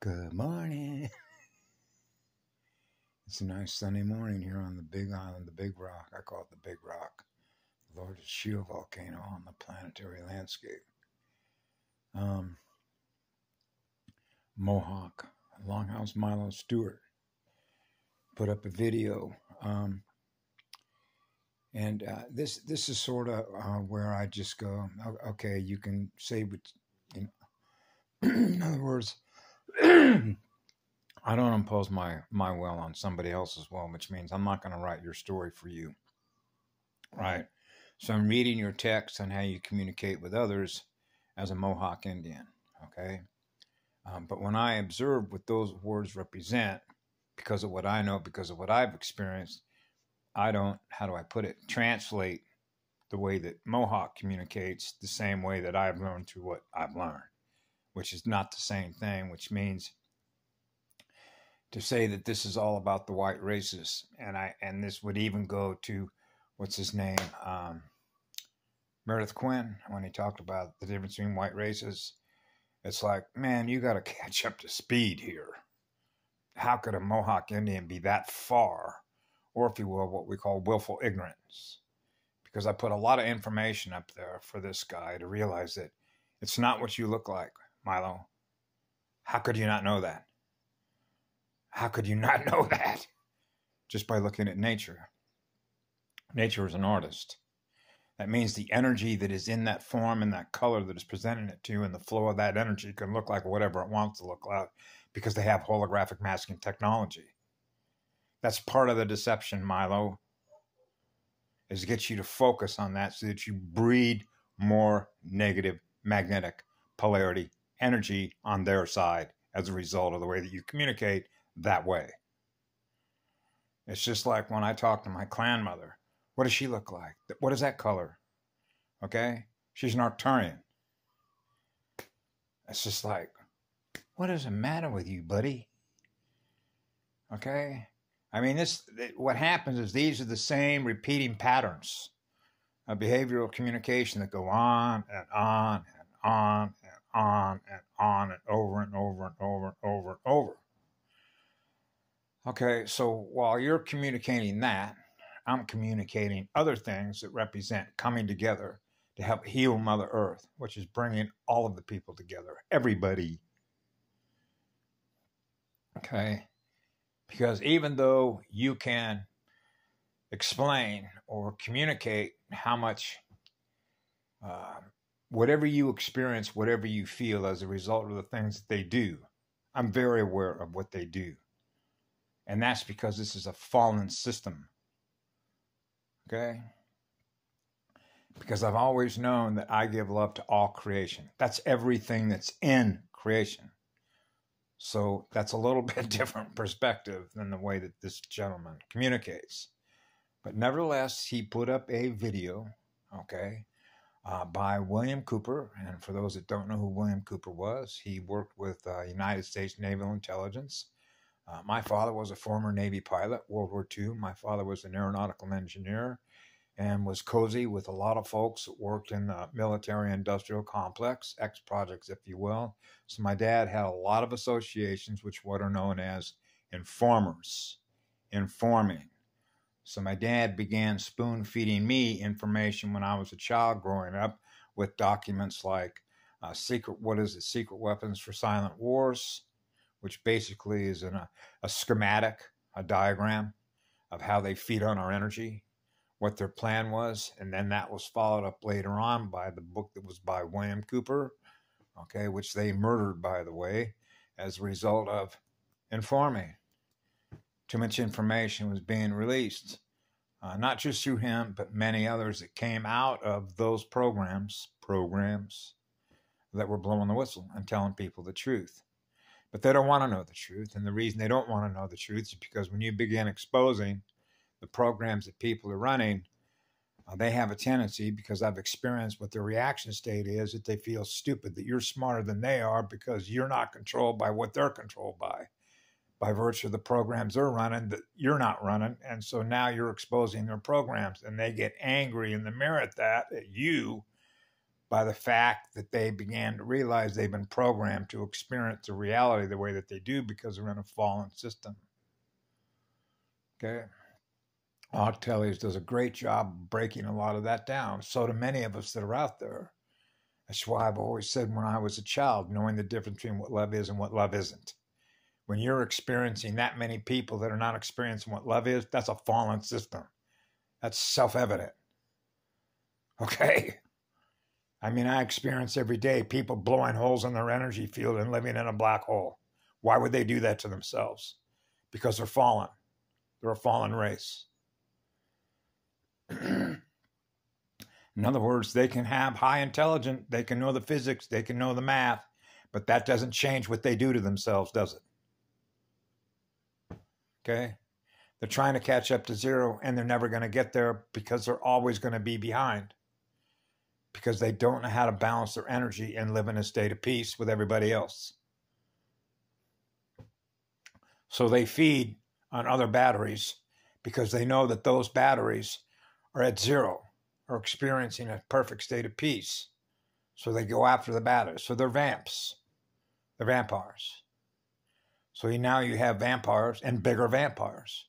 Good morning. It's a nice sunny morning here on the Big Island, the Big Rock. I call it the Big Rock, the largest shield volcano on the planetary landscape. Um, Mohawk, Longhouse Milo Stewart put up a video. Um, and uh, this this is sort of uh, where I just go, okay, you can say, what, in other words, I don't impose my my will on somebody else's will, which means I'm not going to write your story for you. Right? So I'm reading your text on how you communicate with others as a Mohawk Indian. Okay? Um, but when I observe what those words represent, because of what I know, because of what I've experienced, I don't, how do I put it, translate the way that Mohawk communicates the same way that I've learned through what I've learned which is not the same thing, which means to say that this is all about the white races, and I and this would even go to what's his name, um, Meredith Quinn, when he talked about the difference between white races. It's like, man, you got to catch up to speed here. How could a Mohawk Indian be that far, or if you will, what we call willful ignorance? Because I put a lot of information up there for this guy to realize that it's not what you look like. Milo. How could you not know that? How could you not know that? Just by looking at nature. Nature is an artist. That means the energy that is in that form and that color that is presenting it to you, and the flow of that energy can look like whatever it wants to look like because they have holographic masking technology. That's part of the deception, Milo, is get you to focus on that so that you breed more negative magnetic polarity energy on their side as a result of the way that you communicate that way. It's just like when I talk to my clan mother. What does she look like? What is that color? Okay? She's an Arcturian. It's just like, what is the matter with you, buddy? Okay? I mean, this what happens is these are the same repeating patterns of behavioral communication that go on and on and on on and on and over and over and over and over and over. Okay, so while you're communicating that, I'm communicating other things that represent coming together to help heal Mother Earth, which is bringing all of the people together, everybody. Okay, because even though you can explain or communicate how much uh, whatever you experience, whatever you feel as a result of the things that they do, I'm very aware of what they do. And that's because this is a fallen system. Okay? Because I've always known that I give love to all creation. That's everything that's in creation. So that's a little bit different perspective than the way that this gentleman communicates. But nevertheless, he put up a video, okay, uh, by William Cooper. And for those that don't know who William Cooper was, he worked with uh, United States Naval Intelligence. Uh, my father was a former Navy pilot, World War II. My father was an aeronautical engineer and was cozy with a lot of folks that worked in the military industrial complex, X projects, if you will. So my dad had a lot of associations, which what are known as informers, informing. So my dad began spoon feeding me information when I was a child growing up with documents like uh, secret what is it secret weapons for silent wars which basically is in a, a schematic a diagram of how they feed on our energy what their plan was and then that was followed up later on by the book that was by william cooper okay which they murdered by the way as a result of informing too much information was being released, uh, not just through him, but many others that came out of those programs, programs that were blowing the whistle and telling people the truth. But they don't want to know the truth. And the reason they don't want to know the truth is because when you begin exposing the programs that people are running, uh, they have a tendency, because I've experienced what their reaction state is, that they feel stupid, that you're smarter than they are because you're not controlled by what they're controlled by by virtue of the programs they're running that you're not running. And so now you're exposing their programs and they get angry and they merit that at you by the fact that they began to realize they've been programmed to experience the reality the way that they do because they're in a fallen system. Okay. Octelius does a great job breaking a lot of that down. So do many of us that are out there. That's why I've always said when I was a child, knowing the difference between what love is and what love isn't. When you're experiencing that many people that are not experiencing what love is, that's a fallen system. That's self evident. Okay? I mean, I experience every day people blowing holes in their energy field and living in a black hole. Why would they do that to themselves? Because they're fallen. They're a fallen race. in other words, they can have high intelligence, they can know the physics, they can know the math, but that doesn't change what they do to themselves, does it? Okay? They're trying to catch up to zero and they're never going to get there because they're always going to be behind because they don't know how to balance their energy and live in a state of peace with everybody else. So they feed on other batteries because they know that those batteries are at zero or experiencing a perfect state of peace. So they go after the batteries. So they're vamps, they're vampires. So now you have vampires and bigger vampires.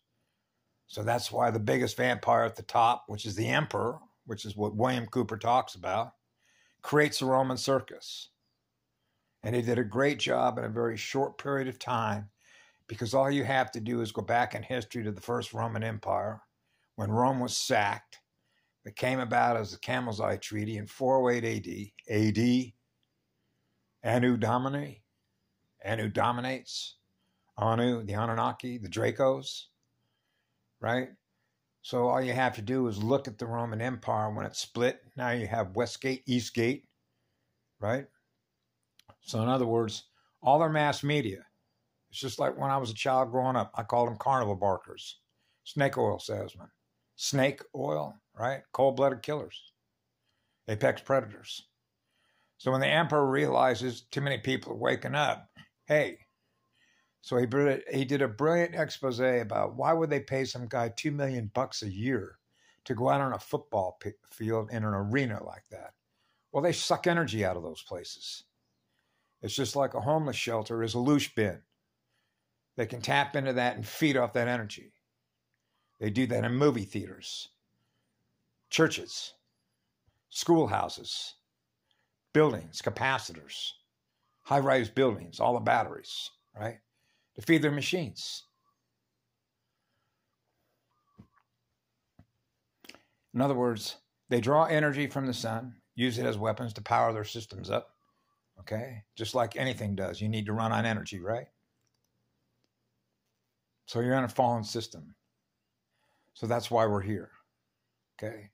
So that's why the biggest vampire at the top, which is the emperor, which is what William Cooper talks about, creates a Roman circus. And he did a great job in a very short period of time because all you have to do is go back in history to the first Roman Empire when Rome was sacked. It came about as the Camel's Eye Treaty in 408 AD. AD, Anu Domini, Anu dominates. Anu, the Anunnaki, the Dracos, right? So all you have to do is look at the Roman Empire when it split. Now you have Westgate, Eastgate, right? So in other words, all their mass media. It's just like when I was a child growing up. I called them carnival barkers, snake oil salesmen, snake oil, right? Cold-blooded killers, apex predators. So when the emperor realizes too many people are waking up, hey, so he he did a brilliant expose about why would they pay some guy two million bucks a year to go out on a football field in an arena like that? Well, they suck energy out of those places. It's just like a homeless shelter is a loose bin. They can tap into that and feed off that energy. They do that in movie theaters, churches, schoolhouses, buildings, capacitors, high rise buildings, all the batteries, right? To feed their machines. In other words, they draw energy from the sun, use it as weapons to power their systems up. Okay? Just like anything does. You need to run on energy, right? So you're in a fallen system. So that's why we're here. Okay?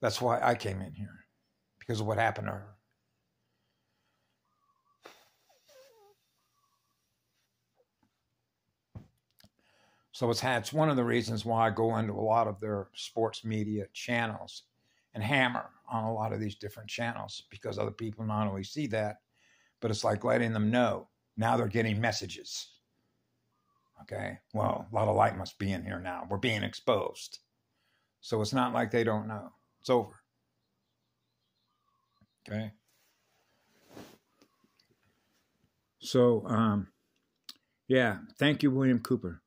That's why I came in here. Because of what happened to her. So it's, it's one of the reasons why I go into a lot of their sports media channels and hammer on a lot of these different channels because other people not only see that, but it's like letting them know now they're getting messages. Okay, well, a lot of light must be in here now. We're being exposed. So it's not like they don't know. It's over. Okay. So, um, yeah, thank you, William Cooper.